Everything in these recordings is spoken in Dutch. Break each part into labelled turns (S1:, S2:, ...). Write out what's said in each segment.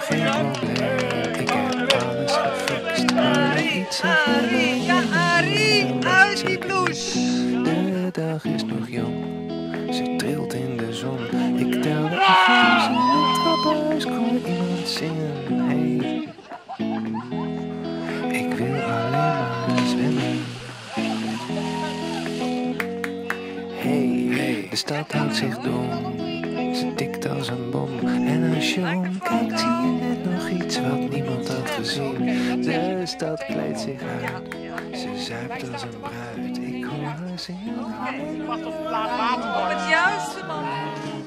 S1: Geen probleem. Ik heb alles gefixt.
S2: Ja uit die.
S1: De dag is nog jong. Ze trilt in de zon. Ik tel de afvloers in het trappenhuis. Iemand zingen. Hey, ik wil alleen maar zwemmen. Hey, de stad houdt zich dom. Ze tikt als een bom. En als je omkijkt zie je net nog iets wat niemand had gezien. De stad kleidt zich uit. Ze zuipt als een bruid. Ik hoor haar zingen.
S2: Op het juiste moment.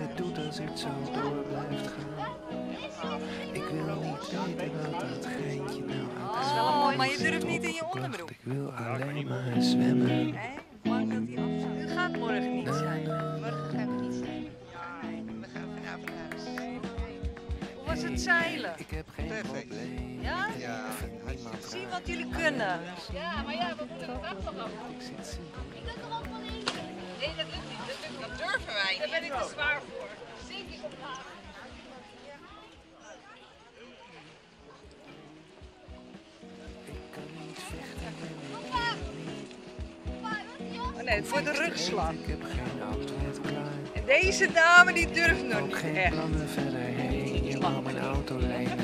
S1: Je doet als het zo door blijft gaan. Ik wil niet weten wat dat geintje nou
S2: Dat is wel een mooi, maar je durft niet in je onderbroek.
S1: Ik wil alleen maar zwemmen.
S2: Hé, mag dat die afstand? U gaat morgen niet zijn.
S3: Morgen gaan we niet zijn. Nee, we gaan vanavond naar huis.
S2: Hoe was het zeilen?
S1: Ik heb geen probleem.
S2: Ja?
S3: Ja,
S2: Zie wat jullie kunnen.
S4: Ja, maar ja, we moeten het wel nog.
S1: Ik zit.
S4: Ik kan er ook wel in.
S3: Nee, dat lukt niet. Dat, lukt niet. dat durven wij
S4: Daar
S3: niet.
S4: ben ik te zwaar voor. Zink ik op haar.
S1: Ik kan niet vechten.
S4: Papa! Papa, wat is
S2: Oh nee, voor de rugslag.
S1: Ik heb geen klaar.
S2: En deze dame die durft nog niet
S1: geen
S2: echt.
S1: plannen verder heen. Je mag mijn auto lenen.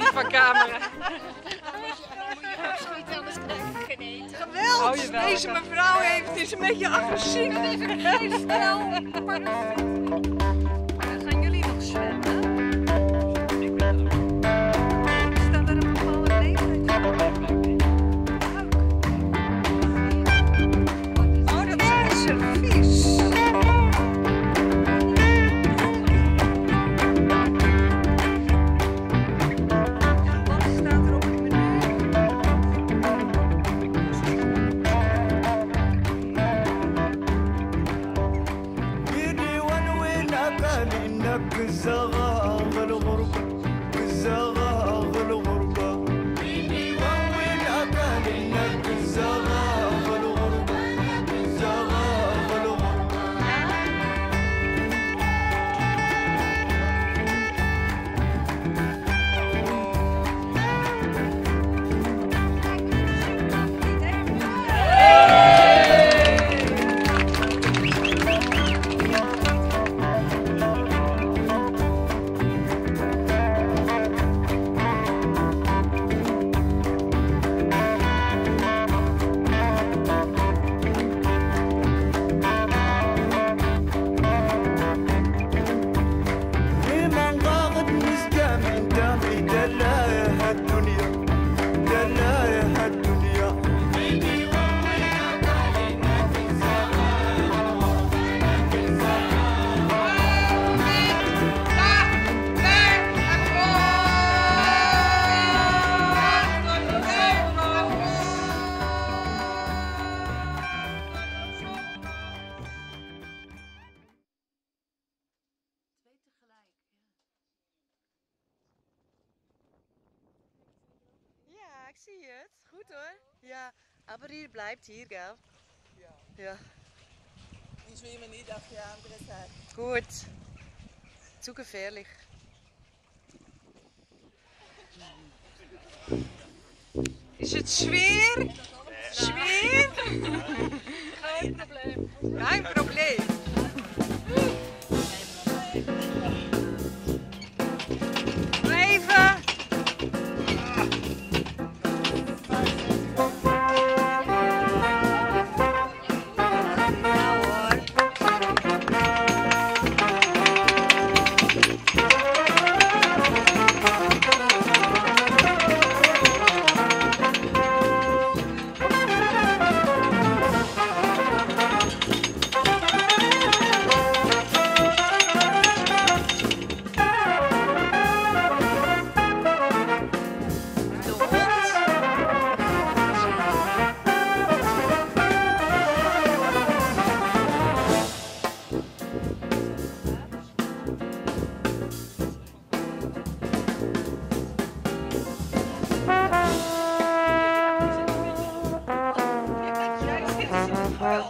S1: Hou niet
S2: van camera. Geweldig! Deze mevrouw heeft, het is een beetje agressief. Deze stijl.
S5: So. Zie het. Goed hoor. Ja, aber hier bleibt hier, gell? Ja. Ja.
S3: Die zwemmen niet auf die andere Seite.
S5: Gut. Zu gefährlich.
S2: Is het sfeer? Sfeer?
S4: Geen probleem.
S2: Geen probleem.
S3: Carl,